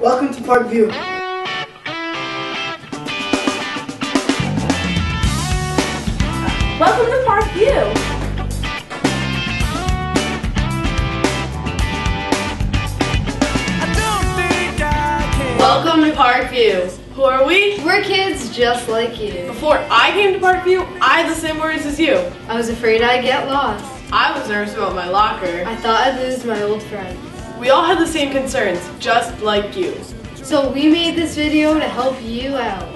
Welcome to Parkview. Welcome to Parkview. Welcome to Parkview. Who are we? We're kids just like you. Before I came to Parkview, I had the same worries as you. I was afraid I'd get lost. I was nervous about my locker. I thought I'd lose my old friends. We all had the same concerns, just like you. So we made this video to help you out.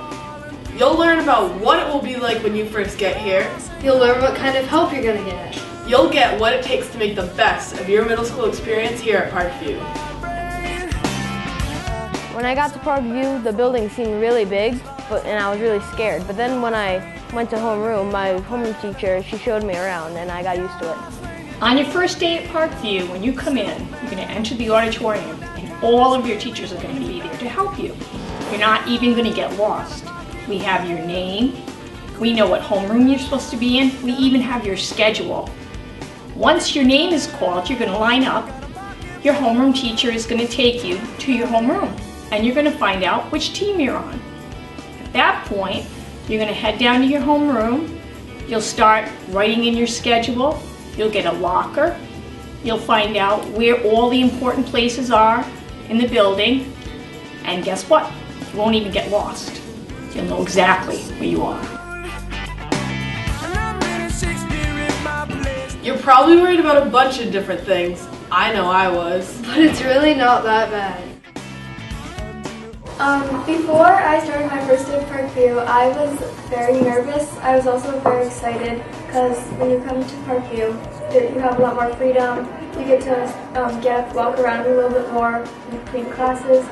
You'll learn about what it will be like when you first get here. You'll learn what kind of help you're gonna get. You'll get what it takes to make the best of your middle school experience here at Parkview. When I got to Parkview, the building seemed really big, but and I was really scared. But then when I went to homeroom, my homeroom teacher, she showed me around and I got used to it. On your first day at Parkview, when you come in, you're going to enter the auditorium and all of your teachers are going to be there to help you. You're not even going to get lost. We have your name. We know what homeroom you're supposed to be in. We even have your schedule. Once your name is called, you're going to line up. Your homeroom teacher is going to take you to your homeroom and you're going to find out which team you're on. At that point, you're going to head down to your homeroom. You'll start writing in your schedule. You'll get a locker. You'll find out where all the important places are in the building. And guess what? You won't even get lost. You'll know exactly where you are. You're probably worried about a bunch of different things. I know I was. But it's really not that bad. Um, before I started my first day at Parkview, I was very nervous. I was also very excited because when you come to Parkview, you have a lot more freedom. You get to um, get walk around a little bit more between classes.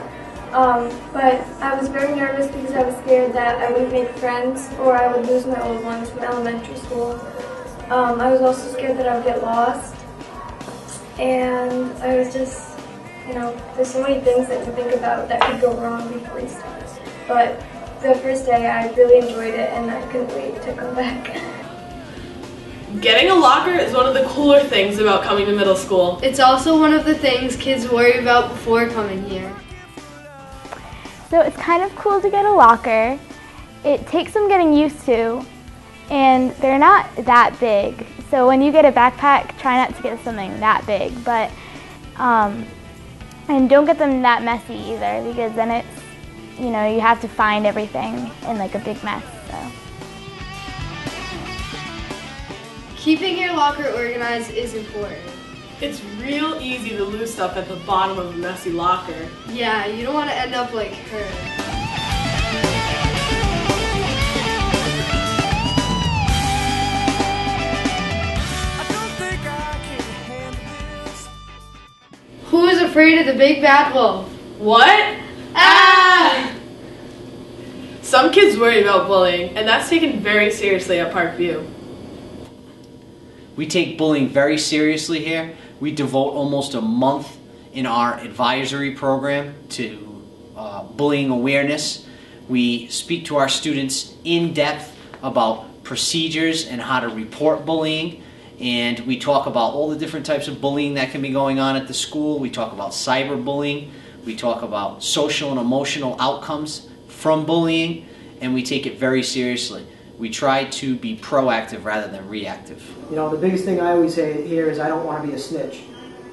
Um, but I was very nervous because I was scared that I wouldn't make friends or I would lose my old ones from elementary school. Um, I was also scared that I would get lost. And I was just you know, there's so many things that you think about that could go wrong before you start. But the first day, I really enjoyed it, and I couldn't wait to come back. Getting a locker is one of the cooler things about coming to middle school. It's also one of the things kids worry about before coming here. So it's kind of cool to get a locker. It takes some getting used to, and they're not that big. So when you get a backpack, try not to get something that big. But um, and don't get them that messy either because then it's, you know, you have to find everything in like a big mess. So. Keeping your locker organized is important. It's real easy to lose stuff at the bottom of a messy locker. Yeah, you don't want to end up like her. Afraid of the big bad wolf? What? Ah! Some kids worry about bullying, and that's taken very seriously at Parkview. We take bullying very seriously here. We devote almost a month in our advisory program to uh, bullying awareness. We speak to our students in depth about procedures and how to report bullying. And we talk about all the different types of bullying that can be going on at the school. We talk about cyberbullying. We talk about social and emotional outcomes from bullying. And we take it very seriously. We try to be proactive rather than reactive. You know, the biggest thing I always say here is I don't want to be a snitch.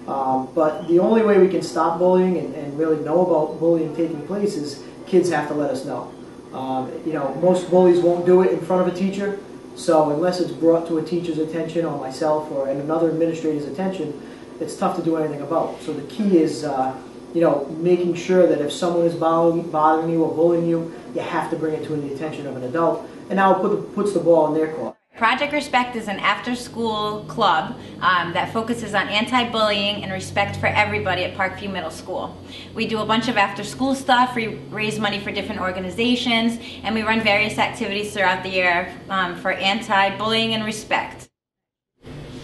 Um, but the only way we can stop bullying and, and, really know about bullying taking place is kids have to let us know. Um, you know, most bullies won't do it in front of a teacher, so unless it's brought to a teacher's attention or myself or another administrator's attention, it's tough to do anything about. So the key is, uh, you know, making sure that if someone is bothering you or bullying you, you have to bring it to the attention of an adult, and now it put the, puts the ball in their court. Project Respect is an after-school club um, that focuses on anti-bullying and respect for everybody at Parkview Middle School. We do a bunch of after-school stuff, we raise money for different organizations, and we run various activities throughout the year um, for anti-bullying and respect.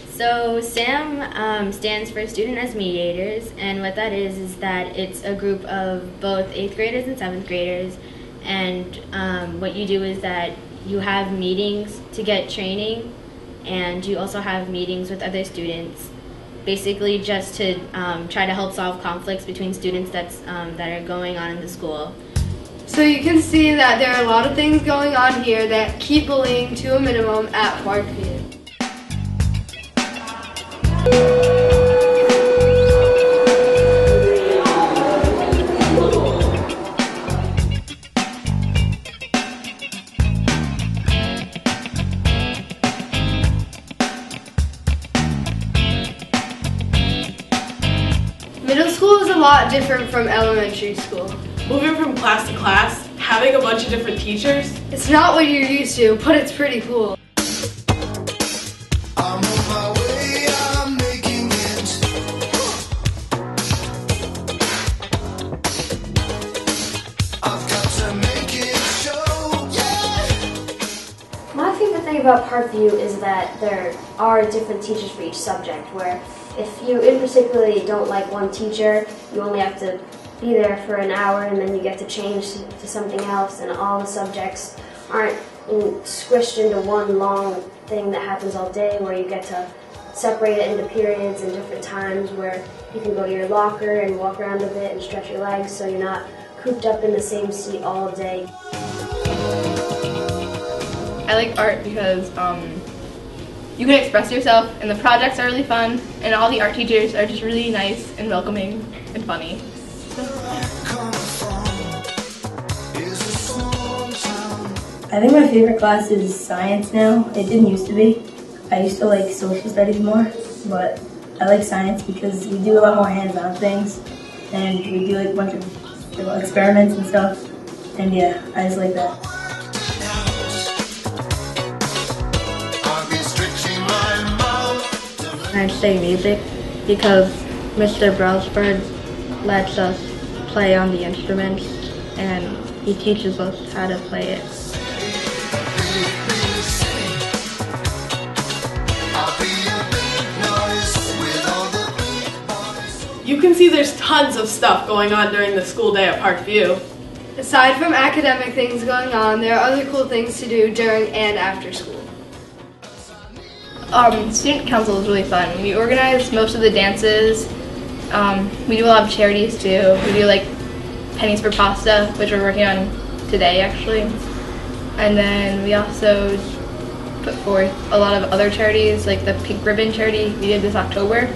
So SAM um, stands for Student as Mediators, and what that is is that it's a group of both 8th graders and 7th graders, and um, what you do is that you have meetings to get training, and you also have meetings with other students, basically just to um, try to help solve conflicts between students that's, um, that are going on in the school. So you can see that there are a lot of things going on here that keep bullying to a minimum at Parkview. Different from elementary school. Moving from class to class, having a bunch of different teachers. It's not what you're used to, but it's pretty cool. My favorite thing about Parkview is that there are different teachers for each subject, where if you in particularly don't like one teacher, you only have to be there for an hour and then you get to change to something else, and all the subjects aren't squished into one long thing that happens all day, where you get to separate it into periods and different times where you can go to your locker and walk around a bit and stretch your legs so you're not cooped up in the same seat all day. I like art because um, you can express yourself, and the projects are really fun, and all the art teachers are just really nice and welcoming and funny. I think my favorite class is science now. It didn't used to be. I used to like social studies more, but I like science because we do a lot more hands-on things, and we do like a bunch of experiments and stuff. And yeah, I just like that. I say music because Mr. Browsford lets us play on the instruments and he teaches us how to play it. You can see there's tons of stuff going on during the school day at Parkview. Aside from academic things going on, there are other cool things to do during and after school. Um, student council is really fun. We organize most of the dances. Um, we do a lot of charities too. We do like pennies for pasta, which we're working on today actually. And then we also put forth a lot of other charities, like the Pink Ribbon charity we did this October.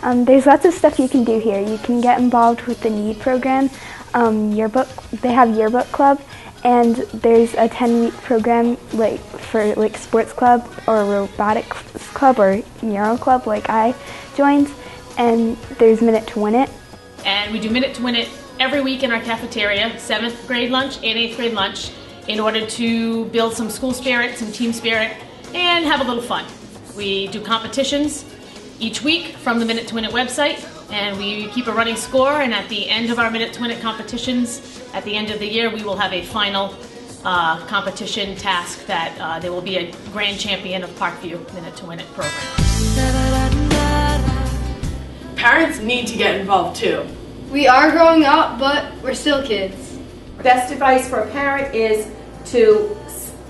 Um, there's lots of stuff you can do here. You can get involved with the NEED program, um, yearbook. They have yearbook club, and there's a 10-week program like for like sports club or robotics club or mural club, like I joined. And there's Minute to Win It. And we do Minute to Win It every week in our cafeteria, seventh grade lunch and eighth grade lunch, in order to build some school spirit, some team spirit, and have a little fun. We do competitions each week from the Minute to Win It website, and we keep a running score. And at the end of our Minute to Win It competitions, at the end of the year, we will have a final uh, competition task that uh, there will be a grand champion of Parkview Minute to Win It program. Parents need to get involved too. We are growing up, but we're still kids. Best advice for a parent is to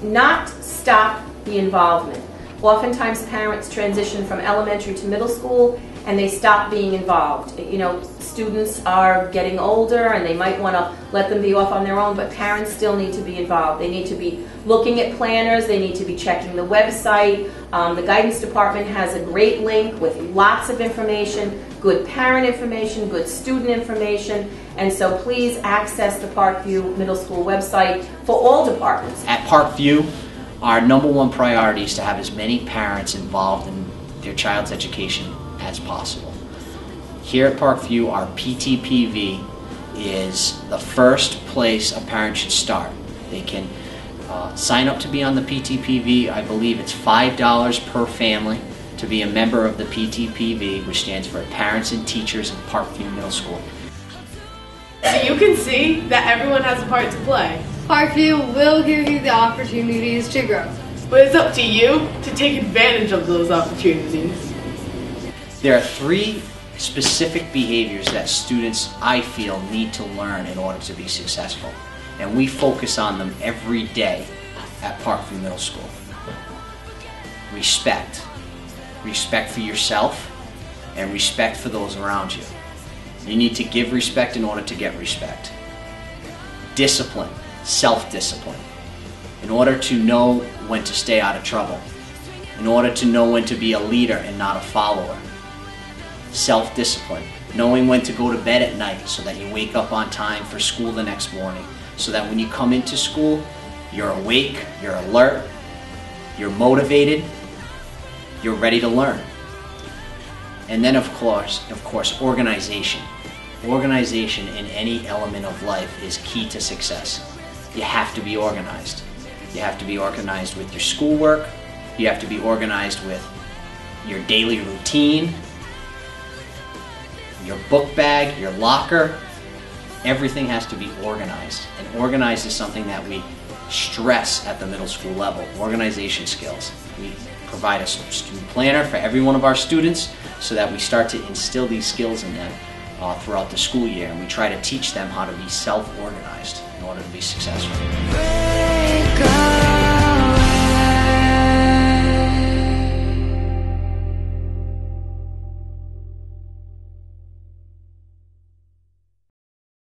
not stop the involvement. Oftentimes parents transition from elementary to middle school and they stop being involved. You know, students are getting older and they might want to let them be off on their own, but parents still need to be involved. They need to be looking at planners, they need to be checking the website. Um, the guidance department has a great link with lots of information, good parent information, good student information, and so please access the Parkview Middle School website for all departments. At Parkview, our number one priority is to have as many parents involved in their child's education as possible. Here at Parkview, our PTPV is the first place a parent should start. They can uh, sign up to be on the PTPV. I believe it's $5 per family to be a member of the PTPV, which stands for Parents and Teachers of Parkview Middle School. So you can see that everyone has a part to play. Parkview will give you the opportunities to grow. But it's up to you to take advantage of those opportunities. There are three specific behaviors that students, I feel, need to learn in order to be successful. And we focus on them every day at Parkview Middle School. Respect, respect for yourself, and respect for those around you. You need to give respect in order to get respect. Discipline, self-discipline. In order to know when to stay out of trouble. In order to know when to be a leader and not a follower. Self-discipline, knowing when to go to bed at night so that you wake up on time for school the next morning. So that when you come into school, you're awake, you're alert, you're motivated, you're ready to learn. And then of course, of course, organization. Organization in any element of life is key to success. You have to be organized. You have to be organized with your schoolwork. You have to be organized with your daily routine, your book bag, your locker. Everything has to be organized. And organized is something that we stress at the middle school level, organization skills. We provide a student planner for every one of our students so that we start to instill these skills in them uh, throughout the school year and we try to teach them how to be self-organized in order to be successful.